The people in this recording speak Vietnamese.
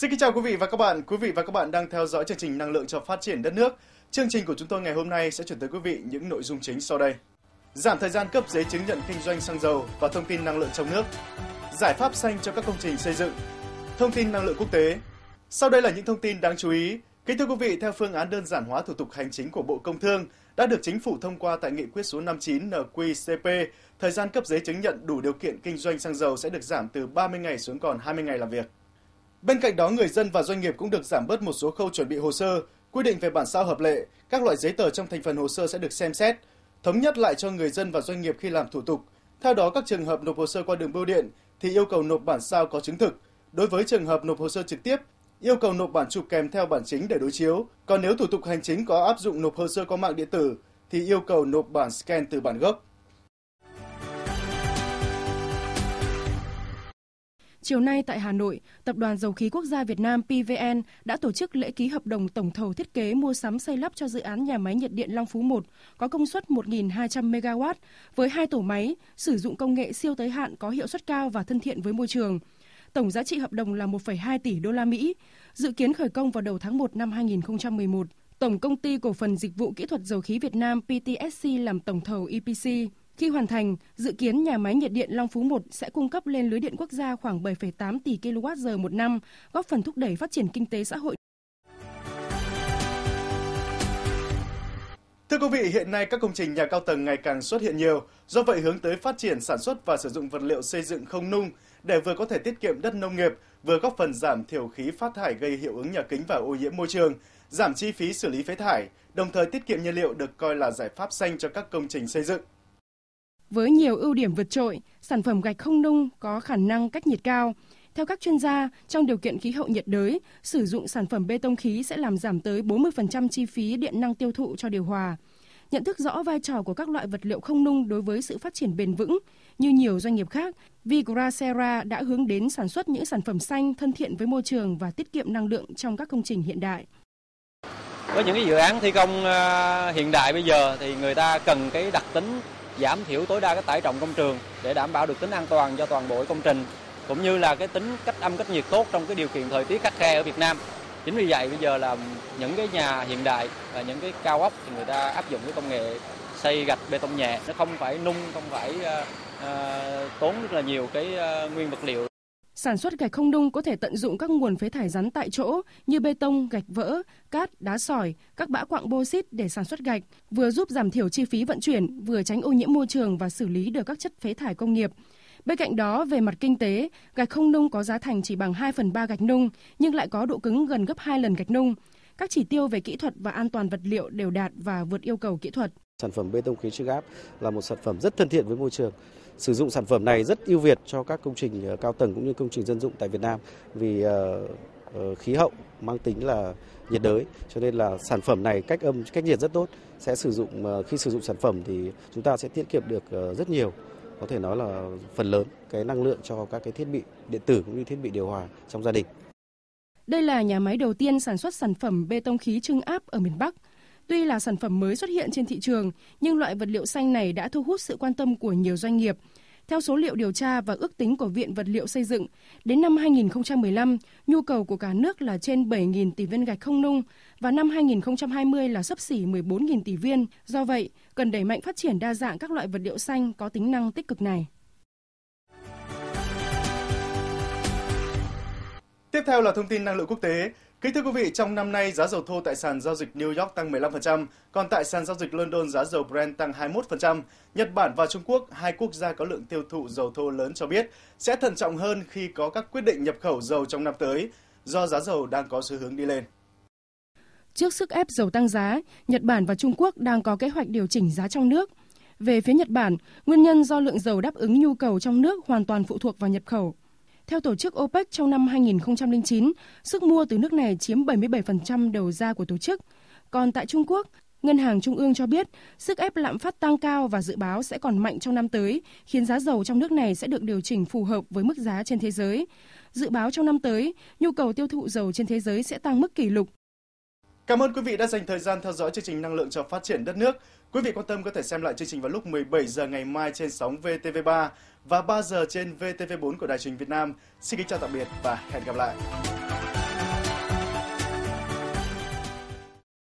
Xin kính chào quý vị và các bạn. Quý vị và các bạn đang theo dõi chương trình Năng lượng cho phát triển đất nước. Chương trình của chúng tôi ngày hôm nay sẽ chuyển tới quý vị những nội dung chính sau đây. Giảm thời gian cấp giấy chứng nhận kinh doanh xăng dầu và thông tin năng lượng trong nước. Giải pháp xanh cho các công trình xây dựng. Thông tin năng lượng quốc tế. Sau đây là những thông tin đáng chú ý. Kính thưa quý vị, theo phương án đơn giản hóa thủ tục hành chính của Bộ Công Thương đã được chính phủ thông qua tại nghị quyết số 59 NQCP, thời gian cấp giấy chứng nhận đủ điều kiện kinh doanh xăng dầu sẽ được giảm từ 30 ngày xuống còn 20 ngày làm việc. Bên cạnh đó, người dân và doanh nghiệp cũng được giảm bớt một số khâu chuẩn bị hồ sơ, quy định về bản sao hợp lệ, các loại giấy tờ trong thành phần hồ sơ sẽ được xem xét, thống nhất lại cho người dân và doanh nghiệp khi làm thủ tục. Theo đó, các trường hợp nộp hồ sơ qua đường bưu điện thì yêu cầu nộp bản sao có chứng thực. Đối với trường hợp nộp hồ sơ trực tiếp, yêu cầu nộp bản chụp kèm theo bản chính để đối chiếu. Còn nếu thủ tục hành chính có áp dụng nộp hồ sơ qua mạng điện tử thì yêu cầu nộp bản scan từ bản gốc. Chiều nay tại Hà Nội, Tập đoàn Dầu khí Quốc gia Việt Nam PVN đã tổ chức lễ ký hợp đồng tổng thầu thiết kế mua sắm xây lắp cho dự án nhà máy nhiệt điện Long Phú 1 có công suất 1.200 MW với hai tổ máy sử dụng công nghệ siêu tới hạn có hiệu suất cao và thân thiện với môi trường. Tổng giá trị hợp đồng là 1,2 tỷ đô la Mỹ, dự kiến khởi công vào đầu tháng 1 năm 2011. Tổng công ty cổ phần dịch vụ kỹ thuật dầu khí Việt Nam PTSC làm tổng thầu EPC. Khi hoàn thành, dự kiến nhà máy nhiệt điện Long Phú 1 sẽ cung cấp lên lưới điện quốc gia khoảng 7,8 tỷ kWh một năm, góp phần thúc đẩy phát triển kinh tế xã hội. Thưa quý vị, hiện nay các công trình nhà cao tầng ngày càng xuất hiện nhiều, do vậy hướng tới phát triển sản xuất và sử dụng vật liệu xây dựng không nung để vừa có thể tiết kiệm đất nông nghiệp, vừa góp phần giảm thiểu khí phát thải gây hiệu ứng nhà kính và ô nhiễm môi trường, giảm chi phí xử lý phế thải, đồng thời tiết kiệm nhiên liệu được coi là giải pháp xanh cho các công trình xây dựng. Với nhiều ưu điểm vượt trội, sản phẩm gạch không nung có khả năng cách nhiệt cao. Theo các chuyên gia, trong điều kiện khí hậu nhiệt đới, sử dụng sản phẩm bê tông khí sẽ làm giảm tới 40% chi phí điện năng tiêu thụ cho điều hòa. Nhận thức rõ vai trò của các loại vật liệu không nung đối với sự phát triển bền vững, như nhiều doanh nghiệp khác, Vigracera đã hướng đến sản xuất những sản phẩm xanh thân thiện với môi trường và tiết kiệm năng lượng trong các công trình hiện đại. Với những cái dự án thi công ờ, hiện đại bây giờ thì người ta cần cái đặc tính giảm thiểu tối đa cái tải trọng công trường để đảm bảo được tính an toàn cho toàn bộ công trình cũng như là cái tính cách âm cách nhiệt tốt trong cái điều kiện thời tiết khắc khe ở Việt Nam. Chính vì vậy bây giờ là những cái nhà hiện đại và những cái cao ốc thì người ta áp dụng cái công nghệ xây gạch bê tông nhẹ, nó không phải nung, không phải uh, tốn rất là nhiều cái uh, nguyên vật liệu Sản xuất gạch không nung có thể tận dụng các nguồn phế thải rắn tại chỗ như bê tông, gạch vỡ, cát, đá sỏi, các bã quặng bô xít để sản xuất gạch, vừa giúp giảm thiểu chi phí vận chuyển, vừa tránh ô nhiễm môi trường và xử lý được các chất phế thải công nghiệp. Bên cạnh đó, về mặt kinh tế, gạch không nung có giá thành chỉ bằng 2 phần 3 gạch nung, nhưng lại có độ cứng gần gấp 2 lần gạch nung. Các chỉ tiêu về kỹ thuật và an toàn vật liệu đều đạt và vượt yêu cầu kỹ thuật. Sản phẩm bê tông khí chữ áp là một sản phẩm rất thân thiện với môi trường sử dụng sản phẩm này rất ưu việt cho các công trình ờ, cao tầng cũng như công trình dân dụng tại Việt Nam vì ờ, ờ, khí hậu mang tính là nhiệt đới cho nên là sản phẩm này cách âm, cách nhiệt rất tốt sẽ sử dụng khi sử dụng sản phẩm thì chúng ta sẽ tiết kiệm được rất nhiều, có thể nói là phần lớn cái năng lượng cho các cái thiết bị điện tử cũng như thiết bị điều hòa trong gia đình. Đây là nhà máy đầu tiên sản xuất sản phẩm bê tông khí trưng áp ở miền Bắc. Tuy là sản phẩm mới xuất hiện trên thị trường, nhưng loại vật liệu xanh này đã thu hút sự quan tâm của nhiều doanh nghiệp. Theo số liệu điều tra và ước tính của Viện Vật liệu Xây dựng, đến năm 2015, nhu cầu của cả nước là trên 7.000 tỷ viên gạch không nung và năm 2020 là sấp xỉ 14.000 tỷ viên. Do vậy, cần đẩy mạnh phát triển đa dạng các loại vật liệu xanh có tính năng tích cực này. Tiếp theo là thông tin năng lượng quốc tế. Kính thưa quý vị, trong năm nay giá dầu thô tại sàn giao dịch New York tăng 15%, còn tại sàn giao dịch London giá dầu Brent tăng 21%. Nhật Bản và Trung Quốc, hai quốc gia có lượng tiêu thụ dầu thô lớn cho biết sẽ thận trọng hơn khi có các quyết định nhập khẩu dầu trong năm tới do giá dầu đang có xu hướng đi lên. Trước sức ép dầu tăng giá, Nhật Bản và Trung Quốc đang có kế hoạch điều chỉnh giá trong nước. Về phía Nhật Bản, nguyên nhân do lượng dầu đáp ứng nhu cầu trong nước hoàn toàn phụ thuộc vào nhập khẩu. Theo tổ chức OPEC trong năm 2009, sức mua từ nước này chiếm 77% đầu ra của tổ chức. Còn tại Trung Quốc, Ngân hàng Trung ương cho biết sức ép lạm phát tăng cao và dự báo sẽ còn mạnh trong năm tới, khiến giá dầu trong nước này sẽ được điều chỉnh phù hợp với mức giá trên thế giới. Dự báo trong năm tới, nhu cầu tiêu thụ dầu trên thế giới sẽ tăng mức kỷ lục. Cảm ơn quý vị đã dành thời gian theo dõi chương trình Năng lượng cho phát triển đất nước. Quý vị quan tâm có thể xem lại chương trình vào lúc 17 giờ ngày mai trên sóng VTV3 và 3 giờ trên VTV4 của Đài truyền Việt Nam. Xin kính chào tạm biệt và hẹn gặp lại.